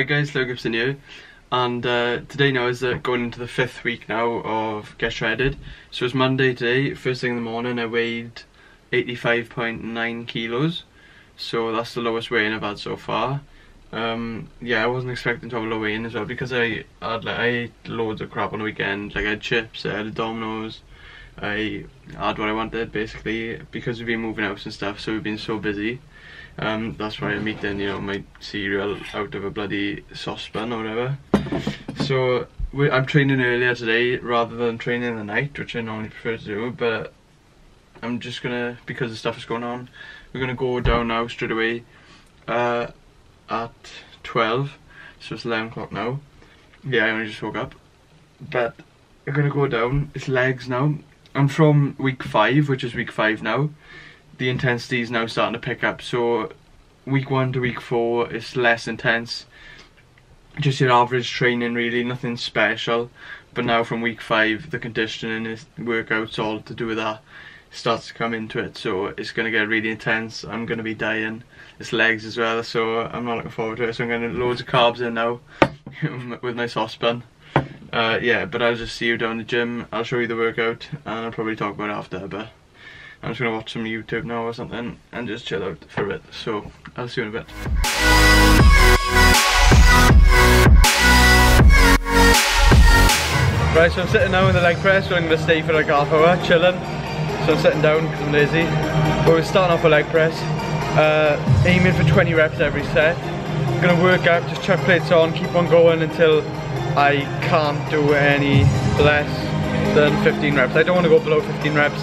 Hi guys, Llew Gibson here, and uh, today now is uh, going into the fifth week now of Get Shredded. So it's Monday today, first thing in the morning I weighed 85.9 kilos, so that's the lowest weighing I've had so far. Um, yeah, I wasn't expecting to have a low weighing as well because I had like I ate loads of crap on the weekend, like I had chips, I had Domino's, I had what I wanted basically because we've been moving house and stuff, so we've been so busy. Um, that's why I'm eating, you know, my cereal out of a bloody saucepan or whatever. So I'm training earlier today rather than training in the night, which I normally prefer to do. But I'm just gonna, because the stuff is going on, we're gonna go down now straight away uh, at 12. So it's 11 o'clock now. Yeah, I only just woke up. But we're gonna go down. It's legs now. I'm from week five, which is week five now the intensity is now starting to pick up. So week one to week four is less intense. Just your average training really, nothing special. But now from week five, the conditioning is workouts all to do with that starts to come into it. So it's going to get really intense. I'm going to be dying. It's legs as well, so I'm not looking forward to it. So I'm going to loads of carbs in now with my saucepan. Uh, yeah, but I'll just see you down the gym. I'll show you the workout and I'll probably talk about it after. But I'm just gonna watch some YouTube now or something and just chill out for a bit. So I'll see you in a bit. Right, so I'm sitting now in the leg press, so I'm gonna stay for like half hour, chilling. So I'm sitting down because I'm lazy. But we're starting off with leg press. Uh, aiming for 20 reps every set. I'm gonna work out, just chuck plates on, keep on going until I can't do any less than 15 reps. I don't want to go below 15 reps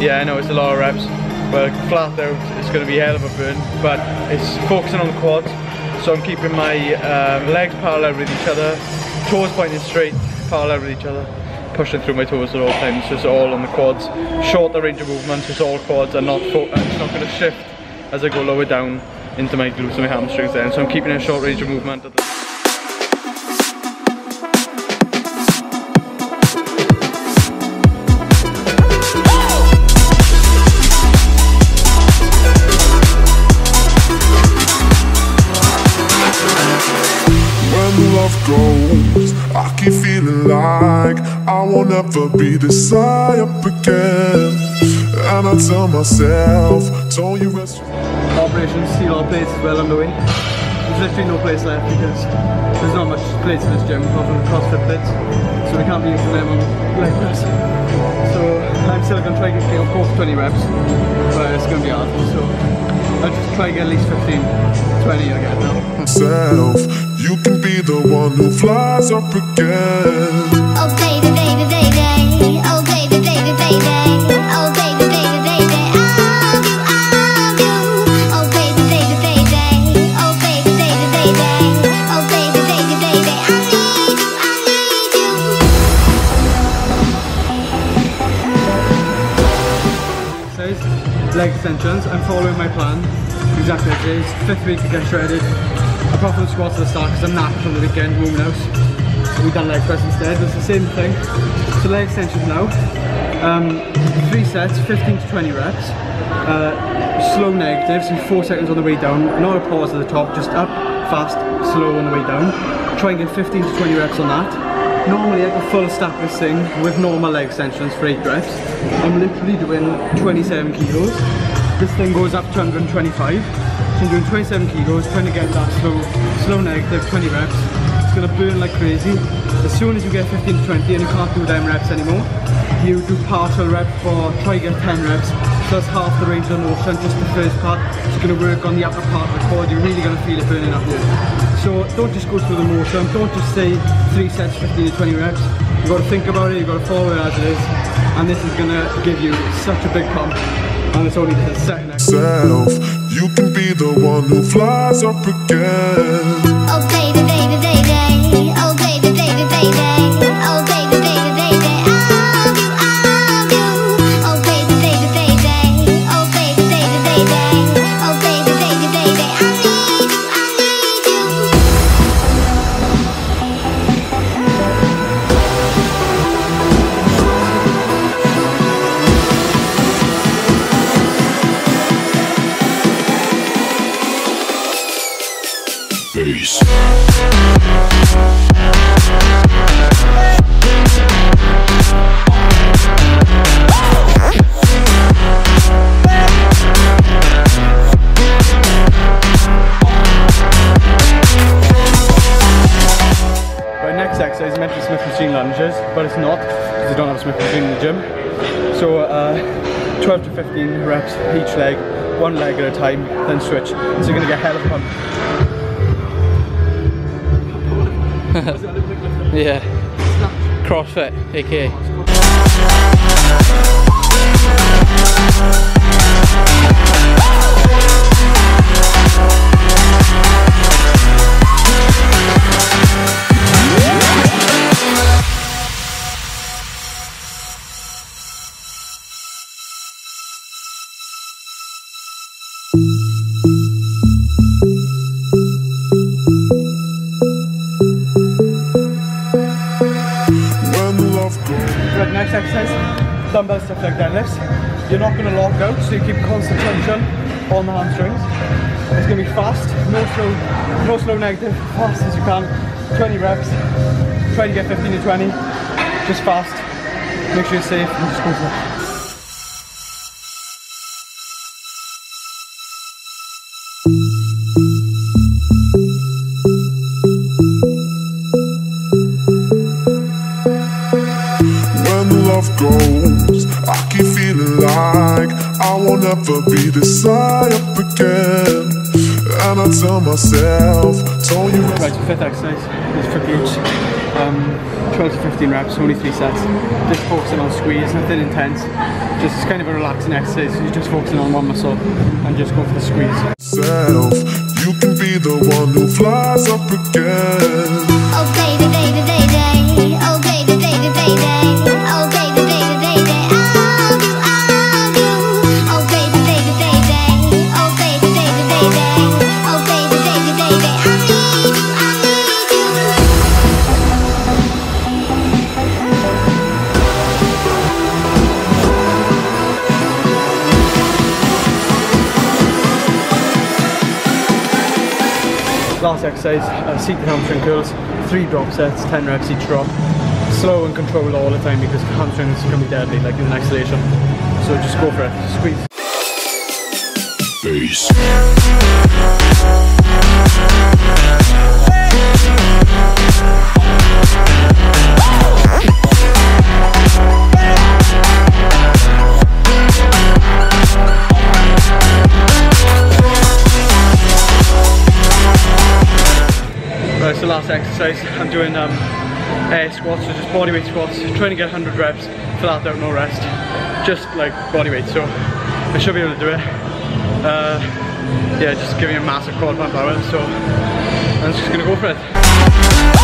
yeah, I know it's a lot of reps, but flat out, it's going to be hell of a burn. But it's focusing on the quads, so I'm keeping my um, legs parallel with each other, toes pointing straight, parallel with each other, pushing through my toes at all times, so it's all on the quads. Shorter range of movement, it's all quads, and not uh, it's not going to shift as I go lower down into my glutes and my hamstrings then. So I'm keeping a short range of movement. Won't ever be this high up again. And I tell myself, don't you rest Operation Seal All Plates is well underway. There's literally no place left because there's not much plates in this gym apart from CrossFit plates. So we can't be using them on leg press So I'm still going to try to get on course 20 reps But it's going to be hard. So I'll just try to get at least 15, 20 again. now Myself. You can be the one who flies up again. Oh I'm following my plan exactly as it is. Fifth week to get shredded apart from the squats at the start because I'm knackered from the weekend moving house. So we done leg press instead, it's the same thing. So leg extensions now. Um, three sets, 15 to 20 reps. Uh, slow negatives, so four seconds on the way down, not a pause at the top, just up, fast, slow on the way down. Try and get 15 to 20 reps on that. Normally I can full stack this thing with normal leg extensions for 8 reps. I'm literally doing 27 kilos. This thing goes up to 125. So I'm doing 27 kilos, trying to get that slow, slow negative, 20 reps. It's gonna burn like crazy. As soon as you get 15 to 20 and you can't do them reps anymore, you do partial reps for, try to get 10 reps. So that's half the range of motion, just the first part. It's gonna work on the upper part of the quad. You're really gonna feel it burning up here. So don't just go through the motion. Don't just say three sets, 15 to 20 reps. You've gotta think about it, you've gotta follow it as it is. And this is gonna give you such a big pump. And it's only the second. Self, you can be the one who flies up again. Oh baby, baby, baby. Oh baby, baby, baby. Oh but it's not because you don't have a much machine in the gym. So uh, 12 to 15 reps each leg, one leg at a time, then switch. So you're gonna get hell of a pump. Yeah. CrossFit, aka. Right, exercise, dumbbell stiff leg deadlifts. You're not gonna lock out, so you keep constant tension on the hamstrings. It's gonna be fast, no slow, no slow negative, fast as you can. 20 reps, try to get 15 to 20, just fast. Make sure you're safe and just go for it. Won't ever be this high up again. And I tell myself, told you Right, fifth exercise is for glutes. Um, 12 to 15 reps, only three sets. Just focusing on squeeze, nothing intense. Just kind of a relaxing exercise. You're just focusing on one muscle and just go for the squeeze. myself, you can be the one who flies up again. Last exercise, uh, seated hamstring curls, three drop sets, 10 reps each drop. Slow and controlled all the time because hamstrings can be deadly, like in isolation. So just go for it, squeeze. Right, so last exercise, I'm doing um, air squats, so just bodyweight squats, trying to get 100 reps, flat out, no rest, just like bodyweight, so I should be able to do it. Uh, yeah, just giving a massive quad pump power, so I'm just gonna go for it.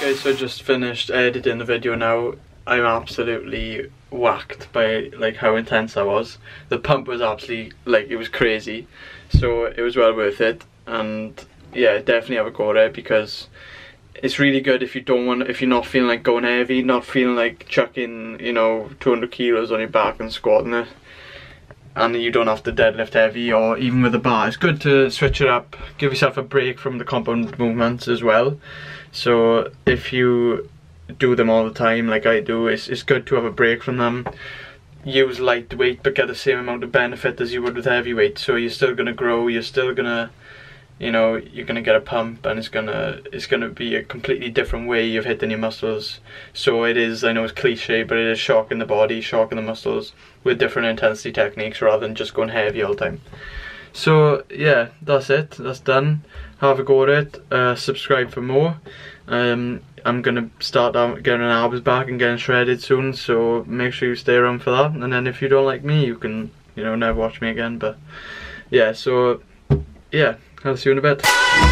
Okay, so I just finished editing the video now. I'm absolutely whacked by like how intense I was. The pump was absolutely like it was crazy. So it was well worth it and yeah, definitely have a go at it because it's really good if you don't want if you're not feeling like going heavy, not feeling like chucking, you know, 200 kilos on your back and squatting it. And you don't have to deadlift heavy or even with a bar. It's good to switch it up, give yourself a break from the compound movements as well. So if you do them all the time like I do, it's, it's good to have a break from them. Use lightweight but get the same amount of benefit as you would with heavyweight. So you're still gonna grow, you're still gonna you know, you're gonna get a pump and it's gonna it's gonna be a completely different way of hitting your muscles. So it is I know it's cliche, but it is shocking the body, shocking the muscles with different intensity techniques rather than just going heavy all the time. So yeah, that's it. That's done. Have a go at it. Uh, subscribe for more. Um, I'm gonna start getting an abs back and getting shredded soon. So make sure you stay around for that. And then if you don't like me, you can you know never watch me again. But yeah, so yeah, I'll see you in a bit.